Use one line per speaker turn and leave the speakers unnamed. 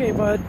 Okay, bud.